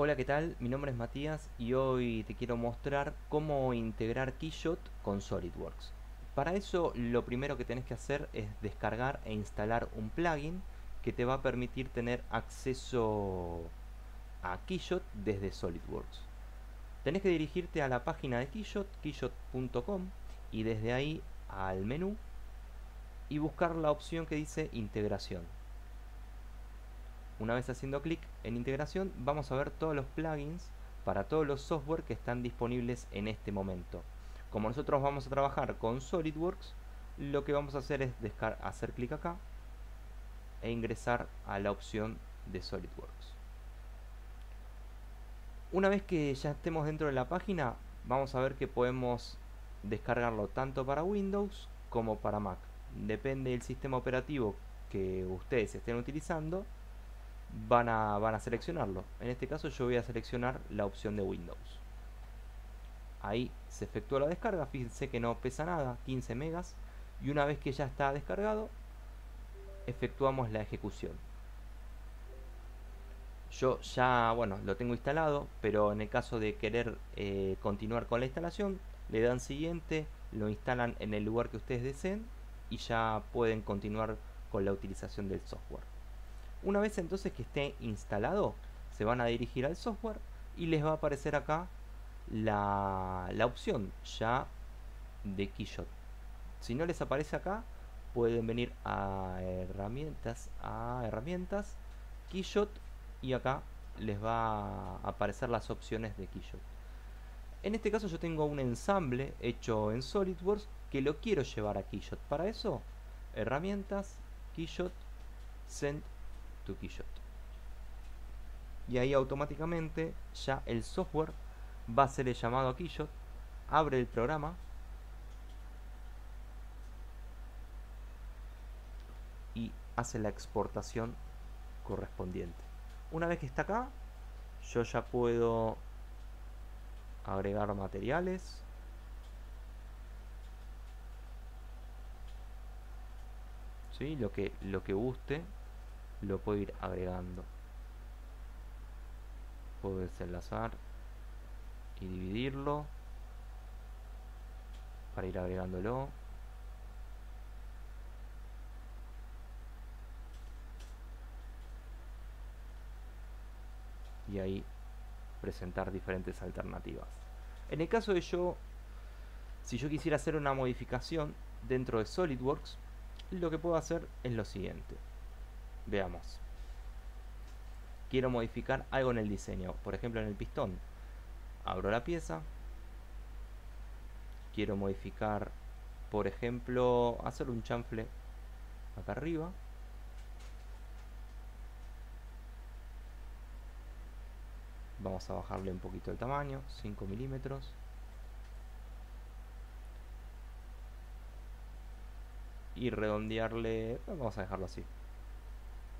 Hola, ¿qué tal? Mi nombre es Matías y hoy te quiero mostrar cómo integrar Keyshot con SolidWorks. Para eso lo primero que tenés que hacer es descargar e instalar un plugin que te va a permitir tener acceso a Keyshot desde SolidWorks. Tenés que dirigirte a la página de Keyshot, keyshot.com y desde ahí al menú y buscar la opción que dice integración. Una vez haciendo clic en integración vamos a ver todos los plugins para todos los software que están disponibles en este momento. Como nosotros vamos a trabajar con SolidWorks, lo que vamos a hacer es hacer clic acá e ingresar a la opción de SolidWorks. Una vez que ya estemos dentro de la página, vamos a ver que podemos descargarlo tanto para Windows como para Mac. Depende del sistema operativo que ustedes estén utilizando, van a, van a seleccionarlo. En este caso yo voy a seleccionar la opción de Windows. Ahí se efectúa la descarga, fíjense que no pesa nada, 15 megas. Y una vez que ya está descargado, efectuamos la ejecución. Yo ya, bueno, lo tengo instalado, pero en el caso de querer eh, continuar con la instalación, le dan siguiente, lo instalan en el lugar que ustedes deseen y ya pueden continuar con la utilización del software. Una vez entonces que esté instalado, se van a dirigir al software y les va a aparecer acá la, opción ya de Keyshot. Si no les aparece acá, pueden venir a herramientas, a herramientas, Keyshot y acá les va a aparecer las opciones de Keyshot. En este caso yo tengo un ensamble hecho en SolidWorks que lo quiero llevar a Keyshot. Para eso, herramientas, Keyshot, Send y ahí automáticamente ya el software va a ser el llamado a Keyshot, abre el programa y hace la exportación correspondiente. Una vez que está acá, yo ya puedo agregar materiales. ¿Sí? Lo que, lo que guste lo puedo ir agregando. Puedo desenlazar y dividirlo para ir agregándolo. Y ahí presentar diferentes alternativas. En el caso de yo si yo quisiera hacer una modificación dentro de SolidWorks lo que puedo hacer es lo siguiente Veamos. Quiero modificar algo en el diseño, por ejemplo en el pistón. Abro la pieza. Quiero modificar, por ejemplo, hacer un chanfle acá arriba. Vamos a bajarle un poquito el tamaño, 5 milímetros. Y redondearle, vamos a dejarlo así,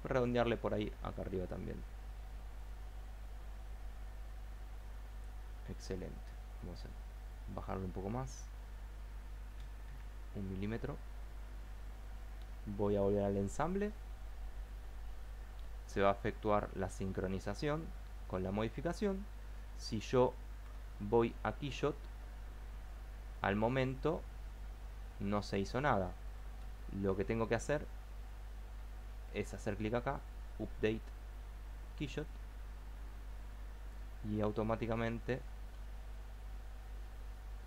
redondearle por ahí acá arriba también. Excelente. Vamos a bajarle un poco más. Un milímetro. Voy a volver al ensamble. Se va a efectuar la sincronización con la modificación. Si yo voy a Keyshot al momento no se hizo nada. Lo que tengo que hacer es hacer clic acá, update keyshot y automáticamente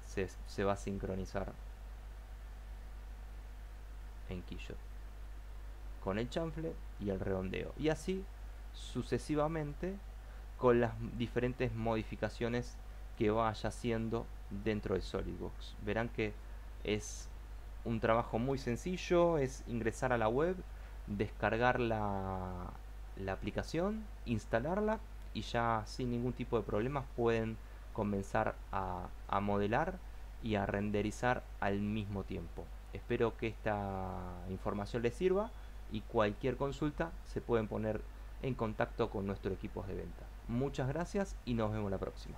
se, va a sincronizar en keyshot con el chanfle y el redondeo. Y así sucesivamente con las diferentes modificaciones que vaya haciendo dentro de SolidWorks. Verán que es un trabajo muy sencillo es ingresar a la web descargar la, aplicación, instalarla y ya sin ningún tipo de problemas pueden comenzar a, a, modelar y a renderizar al mismo tiempo. Espero que esta información les sirva y cualquier consulta se pueden poner en contacto con nuestro equipo de venta. Muchas gracias y nos vemos la próxima.